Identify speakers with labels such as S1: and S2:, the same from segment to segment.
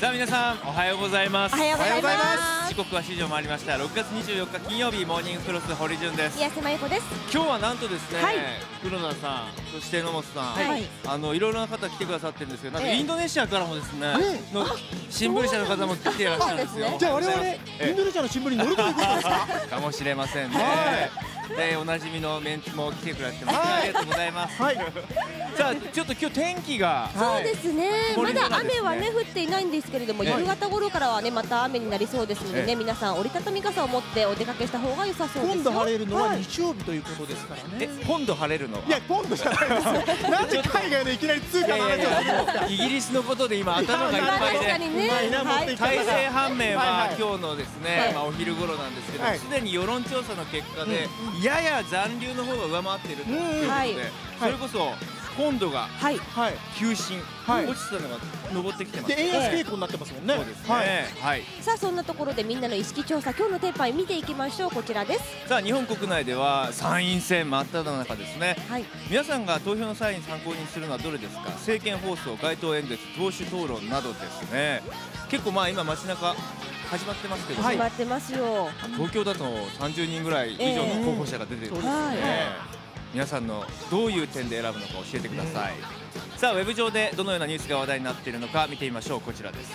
S1: さあ皆さんおはようございます。
S2: おはようございます。
S1: 時刻は7時を回りました。6月24日金曜日モーニングクロス堀潤です。
S2: 宮島由子です。
S1: 今日はなんとですね、
S2: はい。
S1: 黒田さんそして野本さん、
S2: はい。
S1: あのいろいろな方来てくださってるんですけどなんか
S2: ええ
S1: インドネシアからもですね、の新聞社の方も来ていらっしゃるんですよ。
S3: じゃあ我々
S1: え
S3: インドネシアの新聞に乗ることできるんですか？
S1: かもしれませんね、でおなじみのメンツも来てくれてます、
S3: はい。
S1: ありがとうございます、
S3: はい。
S1: さあちょっと今日天気が
S2: そうですね、まだ雨はね降っていないんですけれども、
S1: ええ。
S2: 夕方頃からはねまた雨になりそうですのでね、
S1: ええ。
S2: 皆さん折りたたみ傘を持ってお出かけした方が良さそうですよ。
S3: 今度晴れるのは
S2: はい
S3: 日曜日ということですから
S1: え
S3: ね
S1: 今度晴れるの
S3: いや今度じゃないですよ。なんで海外でいきなり通貨の話を
S1: イギリスのことで今頭がいっ
S2: まあ
S1: ぱいで。
S2: 確かにね。
S1: 大勢判明
S3: は
S1: 今日のです
S2: は
S1: ね
S2: い。
S1: まあお昼頃なんですけど
S3: はい。
S1: すでに世論調査の結果でやや残留の方が上回っているということ
S2: はい。
S1: でそれこそ今度が
S2: はい。
S3: はい。
S1: 急進。
S3: はい。
S1: 落ちてたのが上ってきてます。
S3: で円安傾向になってますもんね。
S1: そうです
S3: はい。
S1: ねはい。
S2: さあそんなところでみんなの意識調査今日のテーマ見ていきましょうこちらです。
S1: さあ日本国内では参院選真っ只中ですね。
S2: はい。
S1: 皆さんが投票の際に参考にするのはどれですか？政見放送街頭演説党首討論などですね。結構まあ今街中始まってますけど、
S3: はい
S2: 決まってますよ、
S1: 東京だと30人ぐらい以上の候補者が出てるんですよね、
S2: はい。
S1: 皆さんのどういう点で選ぶのか教えてください、さあウェブ上でどのようなニュースが話題になっているのか見てみましょう。こちらです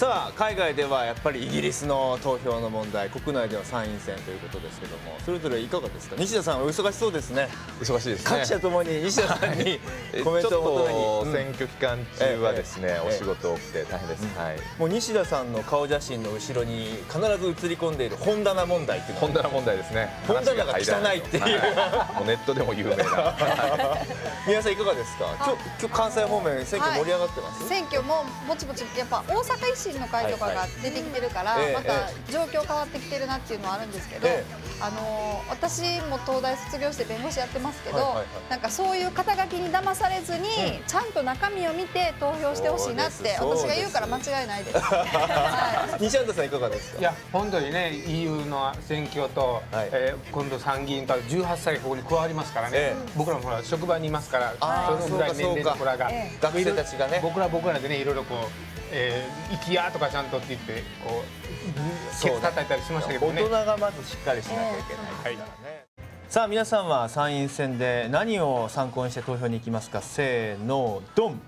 S1: さあ海外ではやっぱりイギリスの投票の問題国内では参院選ということですけどもそれぞれいかがですか？西田さんはお忙しそうですね。
S4: 忙しいですね。
S1: 各社ともに西田さんに
S4: え
S1: コメントを求め
S4: ちょっ
S1: に、
S4: と選挙期間中はですね、
S1: ええ。
S4: お仕事多くて大変です。はい。
S1: もう西田さんの顔写真の後ろに必ず映り込んでいる本棚問題っていうの
S4: 本棚問題ですね。
S1: 本棚が汚いっていう。
S4: はもうネットでも有名な。
S1: 皆さんいかがですか？今日今日関西方面選挙盛り上がってます、
S5: 選挙もぼちぼちやっぱ大阪維新の会とかが出てきてるから、
S1: はいはい。
S5: また
S1: え
S5: 状況変わってきてるなっていうのはあるんですけど、
S1: え
S5: あのー私も東大卒業して弁護士やってますけど、
S1: はいはいはい。
S5: なんかそういう肩書きに騙されずに、ちゃんと中身を見て投票してほしいなって私が言うから間違いないです。は
S1: 西畑さんいかがですか？
S6: いや本当にね EU の選挙と、
S1: はい。
S6: えー今度参議院と18歳ここに加わりますからね、
S1: ええ。
S6: 僕らもほら職場にいますからそのぐらい年齢の子らが、
S5: え。
S1: 学生たちがね。
S6: 僕ら僕らでねいろいろこう「えー、行きや」とかちゃんとって言ってこうケツ叩いたりしましたけどね。
S1: 大人がまずしっかりしなきゃいけないですからね、さあ皆さんは参院選で何を参考にして投票に行きますか？せーのドン。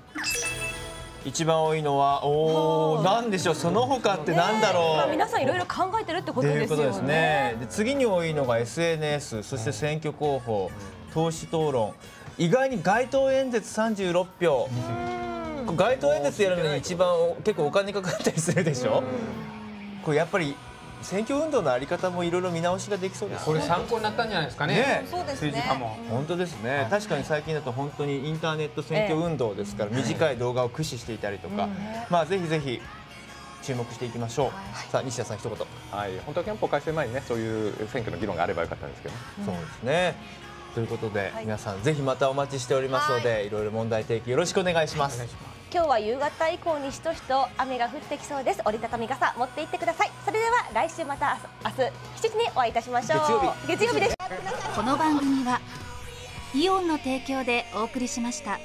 S1: 一番多いのはおお なんでしょう？その他ってなんだろう、
S2: まあ、皆さんいろいろ考えてるってこと
S1: とい
S2: ですよね。
S1: うことですね。で次に多いのが SNS そして選挙候補党首討論。意外に街頭演説36票街頭演説やるのに一番お結構お金かかったりするでしょ？これやっぱり選挙運動のあり方もいろいろ見直しができそうです。
S6: これ参考になったんじゃないですかね。
S1: ね。
S5: そうですね。
S6: 政治家も。
S1: 本当ですね。確かに最近だと本当にインターネット選挙運動ですから短い動画を駆使していたりとか。まあぜひぜひ注目していきましょう。さあ西田さん一言。
S4: はい。本当は憲法改正前にね、そういう選挙の議論があればよかったんですけど。ね。
S1: そうですね。ということで、皆さんぜひまたお待ちしておりますので、い、ろいろ問題提起よろしくお願いします。
S2: 今日は夕方以降にしとしと雨が降ってきそうです。折りたたみ傘持って行ってください。それでは来週また明日明日7時にお会いいたしましょう。
S1: 月曜日。
S2: 月曜日です。
S7: この番組はイオンの提供でお送りしました。